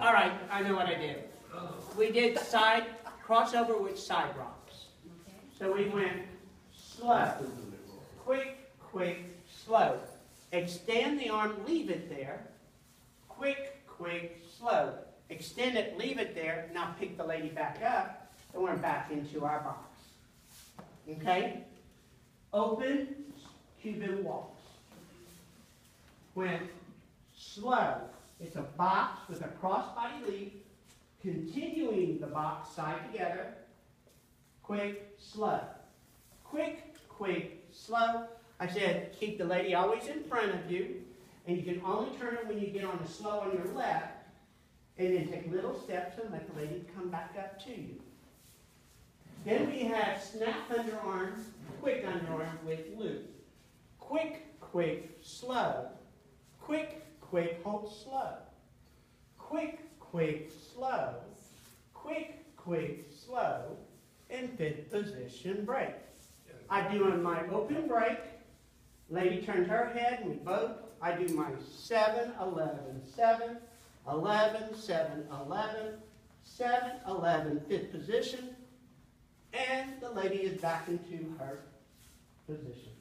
All right, I know what I did. We did side, crossover with side rocks. So we went slow, quick, quick, slow. Extend the arm, leave it there. Quick, quick, slow. Extend it, leave it there. Now pick the lady back up, and we're back into our box. Okay? Open Cuban walks. Went slow. It's a box with a crossbody lead, continuing the box side together. Quick, slow. Quick, quick, slow. I said, keep the lady always in front of you, and you can only turn it when you get on the slow on your left, and then take little steps and let the lady come back up to you. Then we have snap underarm, quick underarm with loop. Quick, quick, slow. Quick, quick, hold slow. Quick, quick, slow. Quick, quick, slow. And fifth position break. I do on my open break. Lady turns her head and we both. I do my 7, 11, 7, 11, 7, 11, 7, 11, fifth position. And the lady is back into her position.